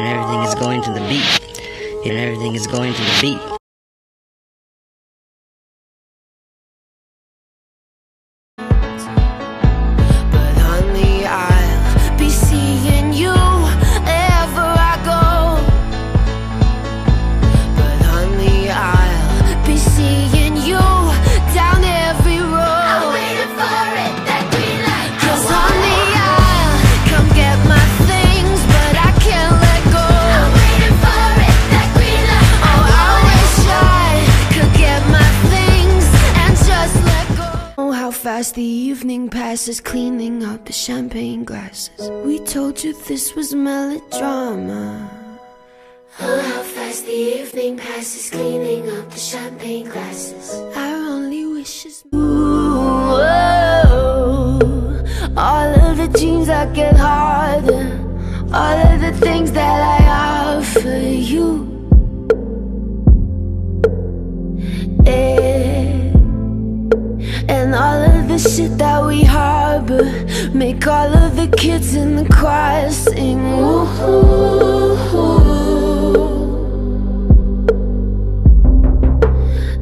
and everything is going to the beat. And everything is going to the beat. Fast the evening passes, cleaning out the champagne glasses. We told you this was melodrama. Oh, how fast the evening passes, cleaning up the champagne glasses. Our only wish is. Ooh, oh, oh. all of the dreams that get harder, all And all of the shit that we harbor Make all of the kids in the choir sing ooh,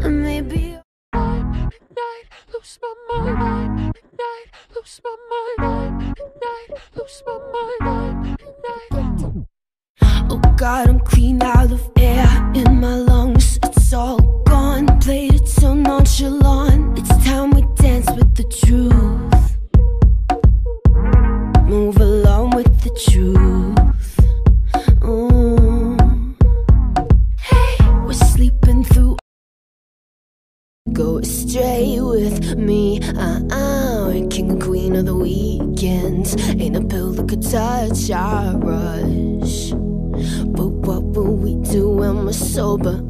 And maybe midnight, lose my mind. Midnight, lose my mind. Midnight, lose my mind. Midnight. Oh God, I'm clean out of air truth Move along with the truth Mm. Hey, we're sleeping through Go astray with me uh-uh. We're king and queen of the weekends Ain't a pill that could touch our rush But what will we do when we're sober?